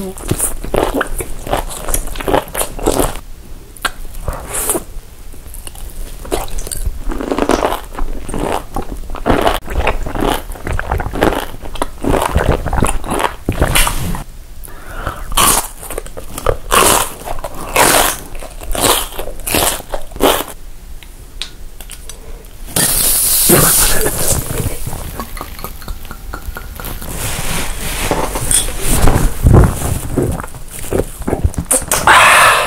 Угу.